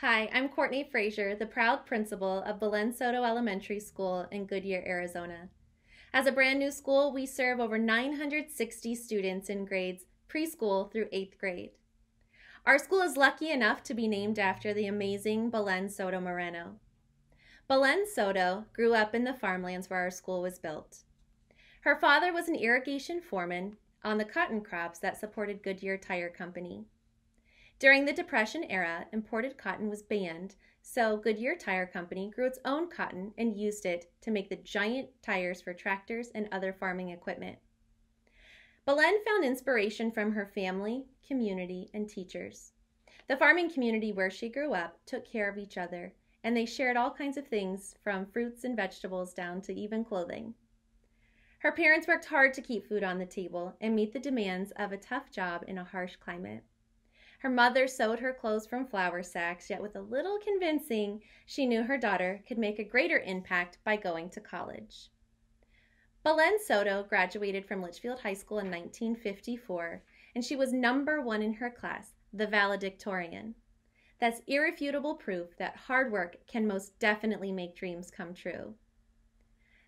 Hi, I'm Courtney Frazier, the proud principal of Belen Soto Elementary School in Goodyear, Arizona. As a brand new school, we serve over 960 students in grades preschool through eighth grade. Our school is lucky enough to be named after the amazing Belen Soto Moreno. Belen Soto grew up in the farmlands where our school was built. Her father was an irrigation foreman on the cotton crops that supported Goodyear Tire Company. During the Depression era, imported cotton was banned, so Goodyear Tire Company grew its own cotton and used it to make the giant tires for tractors and other farming equipment. Belen found inspiration from her family, community, and teachers. The farming community where she grew up took care of each other, and they shared all kinds of things from fruits and vegetables down to even clothing. Her parents worked hard to keep food on the table and meet the demands of a tough job in a harsh climate. Her mother sewed her clothes from flour sacks, yet with a little convincing, she knew her daughter could make a greater impact by going to college. Belen Soto graduated from Litchfield High School in 1954, and she was number one in her class, the valedictorian. That's irrefutable proof that hard work can most definitely make dreams come true.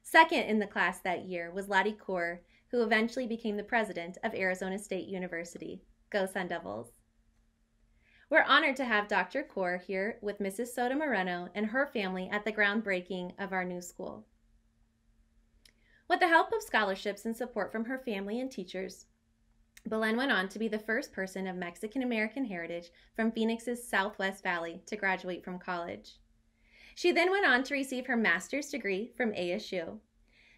Second in the class that year was Lattie Coor, who eventually became the president of Arizona State University. Go Sun Devils! We're honored to have Dr. Coor here with Mrs. Soto Moreno and her family at the groundbreaking of our new school. With the help of scholarships and support from her family and teachers, Belen went on to be the first person of Mexican American heritage from Phoenix's Southwest Valley to graduate from college. She then went on to receive her master's degree from ASU.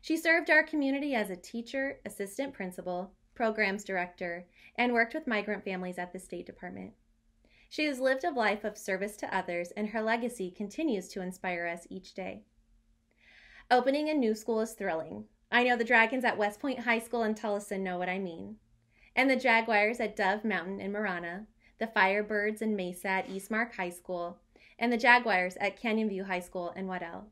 She served our community as a teacher, assistant principal, programs director, and worked with migrant families at the State Department. She has lived a life of service to others, and her legacy continues to inspire us each day. Opening a new school is thrilling. I know the Dragons at West Point High School in Tolleson know what I mean. And the Jaguars at Dove Mountain in Marana, the Firebirds in Mesa at Eastmark High School, and the Jaguars at Canyon View High School in Waddell.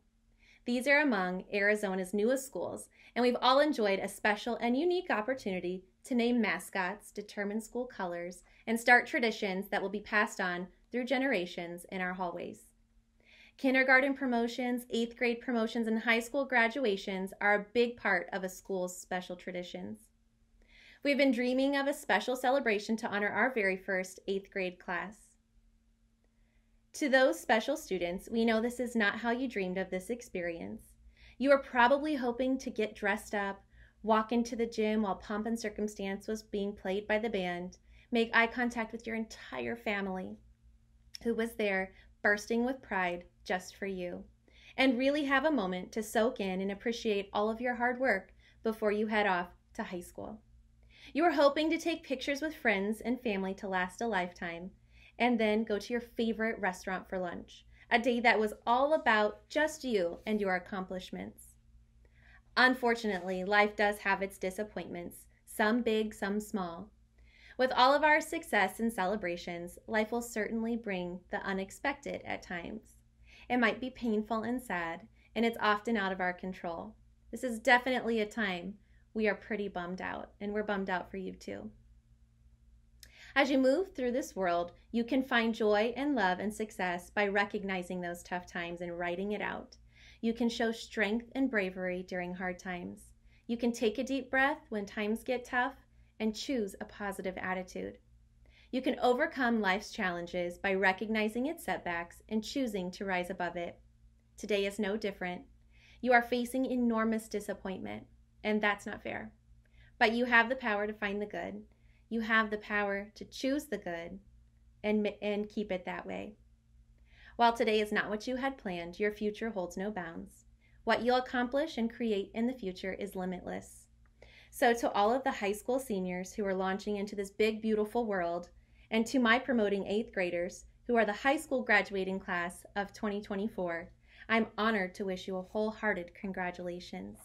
These are among Arizona's newest schools, and we've all enjoyed a special and unique opportunity to name mascots, determine school colors, and start traditions that will be passed on through generations in our hallways. Kindergarten promotions, eighth grade promotions, and high school graduations are a big part of a school's special traditions. We've been dreaming of a special celebration to honor our very first eighth grade class. To those special students, we know this is not how you dreamed of this experience. You are probably hoping to get dressed up, walk into the gym while Pomp and Circumstance was being played by the band, make eye contact with your entire family who was there bursting with pride just for you, and really have a moment to soak in and appreciate all of your hard work before you head off to high school. You are hoping to take pictures with friends and family to last a lifetime, and then go to your favorite restaurant for lunch, a day that was all about just you and your accomplishments. Unfortunately, life does have its disappointments, some big, some small. With all of our success and celebrations, life will certainly bring the unexpected at times. It might be painful and sad, and it's often out of our control. This is definitely a time we are pretty bummed out, and we're bummed out for you too. As you move through this world, you can find joy and love and success by recognizing those tough times and writing it out. You can show strength and bravery during hard times. You can take a deep breath when times get tough and choose a positive attitude. You can overcome life's challenges by recognizing its setbacks and choosing to rise above it. Today is no different. You are facing enormous disappointment, and that's not fair. But you have the power to find the good you have the power to choose the good and, and keep it that way. While today is not what you had planned, your future holds no bounds. What you'll accomplish and create in the future is limitless. So, to all of the high school seniors who are launching into this big, beautiful world, and to my promoting eighth graders who are the high school graduating class of 2024, I'm honored to wish you a wholehearted congratulations.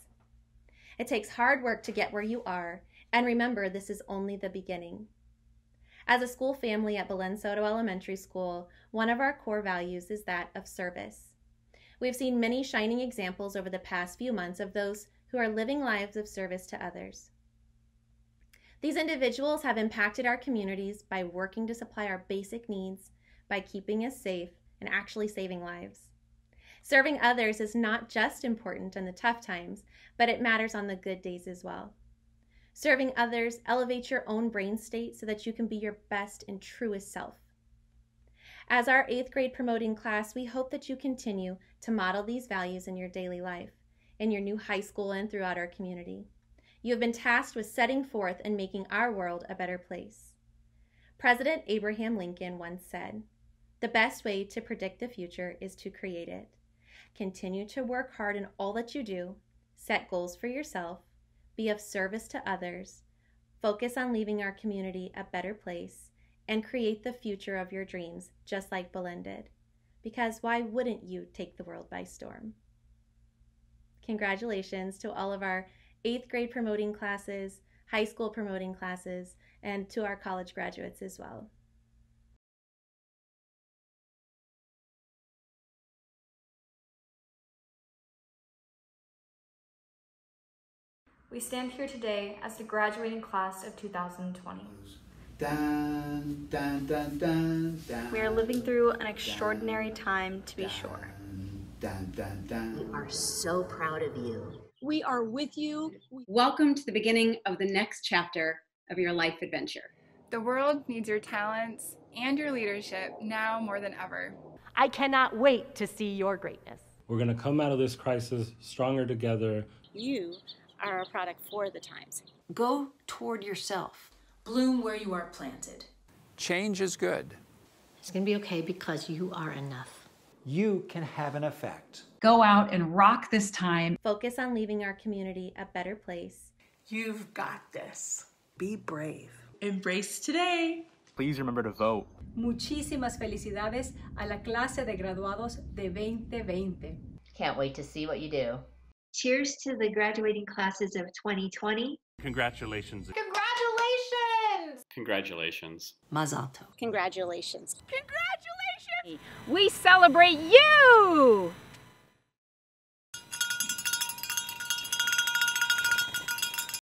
It takes hard work to get where you are, and remember, this is only the beginning. As a school family at Belen Soto Elementary School, one of our core values is that of service. We've seen many shining examples over the past few months of those who are living lives of service to others. These individuals have impacted our communities by working to supply our basic needs, by keeping us safe, and actually saving lives. Serving others is not just important in the tough times, but it matters on the good days as well. Serving others elevates your own brain state so that you can be your best and truest self. As our eighth grade promoting class, we hope that you continue to model these values in your daily life, in your new high school, and throughout our community. You have been tasked with setting forth and making our world a better place. President Abraham Lincoln once said, The best way to predict the future is to create it. Continue to work hard in all that you do, set goals for yourself, be of service to others, focus on leaving our community a better place, and create the future of your dreams, just like Belen did. Because why wouldn't you take the world by storm? Congratulations to all of our eighth grade promoting classes, high school promoting classes, and to our college graduates as well. We stand here today as the graduating class of 2020. Dun, dun, dun, dun, dun, We are living through an extraordinary time, to be sure. Dun, dun, dun. We are so proud of you. We are with you. Welcome to the beginning of the next chapter of your life adventure. The world needs your talents and your leadership now more than ever. I cannot wait to see your greatness. We're going to come out of this crisis stronger together. You are a product for the times. Go toward yourself. Bloom where you are planted. Change is good. It's going to be okay because you are enough. You can have an effect. Go out and rock this time. Focus on leaving our community a better place. You've got this. Be brave. Embrace today. Please remember to vote. Muchísimas felicidades a la clase de graduados de 2020. Can't wait to see what you do. Cheers to the graduating classes of 2020. Congratulations. Congratulations. Congratulations. Mazalto. Congratulations. Congratulations. We celebrate you.